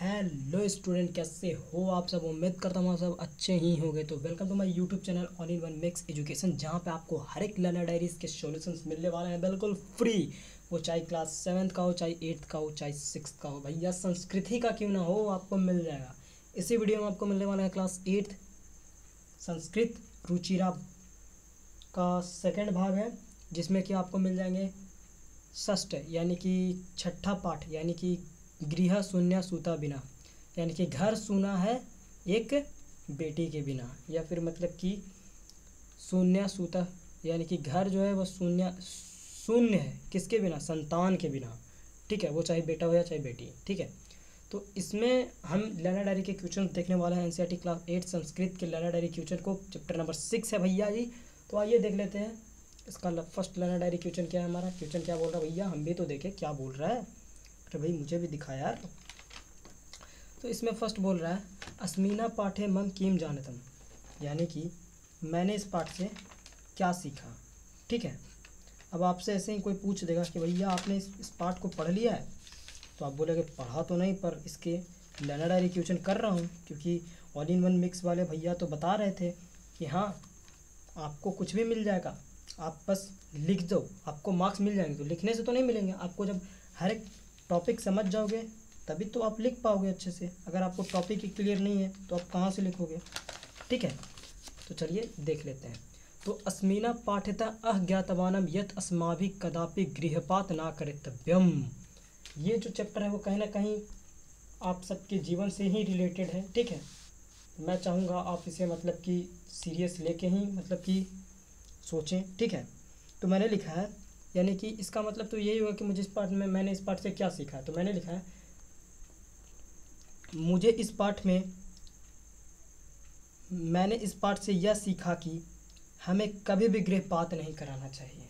Hello student कैसे हो आप सब? उम्मीद करता हूँ आप सब अच्छे ही होंगे। तो welcome to my YouTube channel all in one mix education जहाँ पे आपको हर एक लर्नर डायरीज के सॉल्यूशंस मिलने वाले हैं बिल्कुल फ्री वो चाहे क्लास सेवन्थ का हो, चाहे एट्थ का हो, चाहे सिक्स का हो, भैया संस्कृति का क्यों ना हो, आपको मिल जाएगा। इसी वीडियो में आपको मिलने वाला है क्लास एट्थ संस्कृत रुचिरा का सेकेंड भाग है, जिसमें कि आपको मिल जाएँगे षष्ठ, यानी कि छठा पाठ, यानी कि गृह शून्य सूता बिना। यानी कि घर सुना है एक बेटी के बिना। या फिर मतलब कि शून्य सूता, यानी कि घर जो है वो शून्य शून्य है किसके बिना? संतान के बिना। ठीक है, वो चाहे बेटा हो या चाहे बेटी। ठीक है तो इसमें हम लर्नर डायरी के क्वेश्चन देखने वाले हैं एनसीईआरटी क्लास एट संस्कृत के लर्नर डायरी क्वेश्चन को चैप्टर नंबर सिक्स है भैया जी। तो आइए देख लेते हैं, इसका फ़र्स्ट लर्नर डायरी क्वेश्चन क्या है हमारा? क्वेश्चन क्या बोल रहा है भैया? हम भी तो देखें, क्या बोल रहा है? अरे भाई मुझे भी दिखा यार। तो इसमें फ़र्स्ट बोल रहा है अस्मीना पाठे मम कीम जानतम। यानी कि मैंने इस पाठ से क्या सीखा? ठीक है? अब आपसे ऐसे ही कोई पूछ देगा कि भैया आपने इस, इस पाठ को पढ़ लिया है? तो आप बोलेगे पढ़ा तो नहीं पर इसके लर्नर डायरी क्वेश्चन कर रहा हूँ। क्योंकि ऑल इन वन मिक्स वाले भैया तो बता रहे थे कि हाँ आपको कुछ भी मिल जाएगा। आप बस लिख दो आपको मार्क्स मिल जाएँगे। तो लिखने से तो नहीं मिलेंगे। आपको जब हर एक टॉपिक समझ जाओगे, तभी तो आप लिख पाओगे अच्छे से। अगर आपको टॉपिक ही क्लियर नहीं है तो आप कहाँ से लिखोगे? ठीक है? तो चलिए देख लेते हैं। तो अस्मीना पाठ्यता अज्ञातवानम यत अस्माभि कदापि गृहपात ना करितव्यम। ये जो चैप्टर है, वो कहीं ना कहीं आप सबके जीवन से ही रिलेटेड है। ठीक है? मैं चाहूँगा आप इसे मतलब कि सीरियस लेके ही मतलब कि सोचें। ठीक है? तो मैंने लिखा है यानी कि इसका मतलब तो यही हुआ कि मुझे इस पाठ में, मैंने इस पाठ से क्या सीखा है? तो मैंने लिखा है, मुझे इस पाठ में, मैंने इस पाठ से यह सीखा कि हमें कभी भी गृहपात नहीं कराना चाहिए।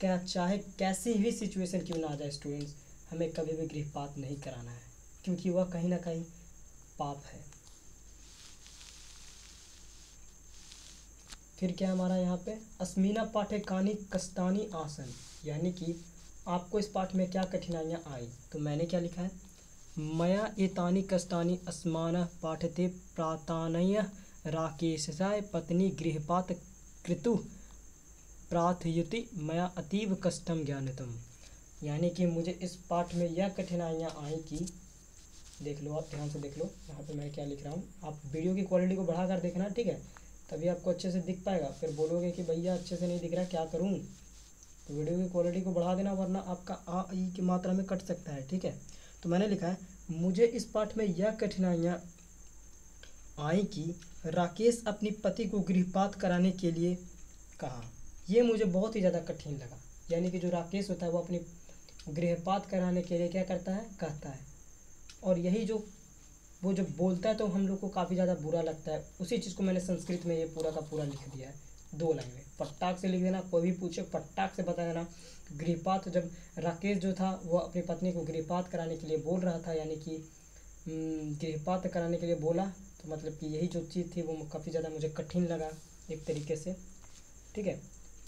क्या, चाहे कैसी भी सिचुएशन क्यों ना आ जाए स्टूडेंट्स हमें कभी भी गृहपात नहीं कराना है, क्योंकि वह कहीं ना कहीं पाप है। फिर क्या हमारा यहाँ पे? अस्मीना पाठे कानी कस्तानी आसन। यानी कि आपको इस पाठ में क्या कठिनाइयाँ आई? तो मैंने क्या लिखा है? मया एतानी कस्तानी अस्मान पाठते प्रातानय राकेशाय पत्नी गृहपात कृतु प्रार्थयुति मया अतीव कष्टम ज्ञानतम। यानी कि मुझे इस पाठ में यह कठिनाइयाँ आई कि देख लो, आप ध्यान से देख लो। यहाँ पे मैं क्या लिख रहा हूँ? आप वीडियो की क्वालिटी को बढ़ा कर देखना, ठीक है? तभी आपको अच्छे से दिख पाएगा। फिर बोलोगे कि भैया अच्छे से नहीं दिख रहा, क्या करूँ? तो वीडियो की क्वालिटी को बढ़ा देना, वरना आपका आ ई की मात्रा में कट सकता है, ठीक है? तो मैंने लिखा है, मुझे इस पाठ में यह कठिनाइयाँ आई कि राकेश अपनी पति को गृहपात कराने के लिए कहा। ये मुझे बहुत ही ज़्यादा कठिन लगा। यानी कि जो राकेश होता है, वो अपनी गृहपात कराने के लिए क्या करता है? कहता है। और यही जो वो जब बोलता है तो हम लोग को काफ़ी ज़्यादा बुरा लगता है। उसी चीज़ को मैंने संस्कृत में ये पूरा का पूरा लिख दिया है, दो लाइन में। पट्टाक से लिख देना, कोई भी पूछे पट्टाक से बता देना। गृहपात जब राकेश जो था, वो अपनी पत्नी को गृहपात कराने के लिए बोल रहा था, यानी कि गृहपात कराने के लिए बोला। तो मतलब कि यही जो चीज़ थी, वो काफ़ी ज़्यादा मुझे कठिन लगा, एक तरीके से। ठीक है?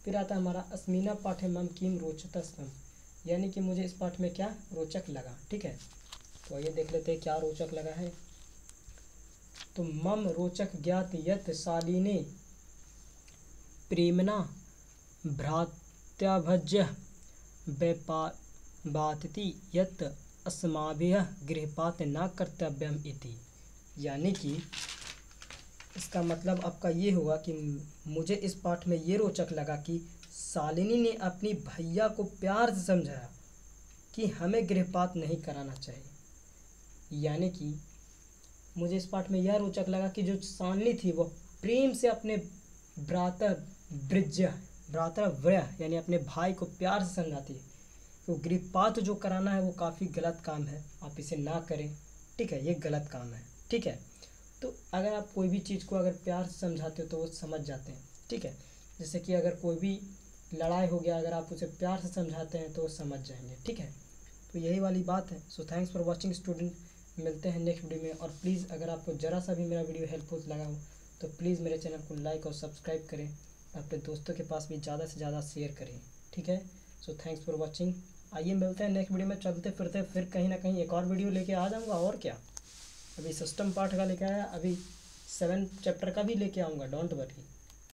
फिर आता हमारा अस्मीना है मम किम रोचतस्तम। यानी कि मुझे इस पाठ में क्या रोचक लगा? ठीक है? तो ये देख लेते हैं क्या रोचक लगा है। तो मम रोचक ज्ञात यत शालिने प्रेमना भ्रात्याभज्य बातती यत अस्माभिः गृहपात न कर्तव्यम इति। यानी कि इसका मतलब आपका ये हुआ कि मुझे इस पाठ में ये रोचक लगा कि शालिनी ने अपनी भैया को प्यार से समझाया कि हमें गृहपात नहीं कराना चाहिए। यानी कि मुझे इस पाठ में यह रोचक लगा कि जो सानली थी, वो प्रेम से अपने भ्रातर ब्रिज भ्रातर व्रय, यानी अपने भाई को प्यार से समझाती है। तो गृहपात जो कराना है, वो काफ़ी गलत काम है। आप इसे ना करें। ठीक है, ये गलत काम है। ठीक है? तो अगर आप कोई भी चीज़ को अगर प्यार से समझाते हो तो वो समझ जाते हैं। ठीक है? जैसे कि अगर कोई भी लड़ाई हो गया, अगर आप उसे प्यार से समझाते हैं तो वो समझ जाएँगे। ठीक है? तो यही वाली बात है। So thanks for watching student मिलते हैं नेक्स्ट वीडियो में। और प्लीज़ अगर आपको ज़रा सा भी मेरा वीडियो हेल्पफुल लगा हो तो प्लीज़ मेरे चैनल को लाइक और सब्सक्राइब करें। अपने दोस्तों के पास भी ज़्यादा से ज़्यादा शेयर करें। ठीक है? सो थैंक्स फॉर वॉचिंग आइए मिलते हैं नेक्स्ट वीडियो में। चलते फिरते फिर कहीं ना कहीं एक और वीडियो लेके आ जाऊँगा। और क्या? अभी सिस्टम पार्ट का लेके आया। अभी सेवन चैप्टर का भी लेके आऊँगा। Don't worry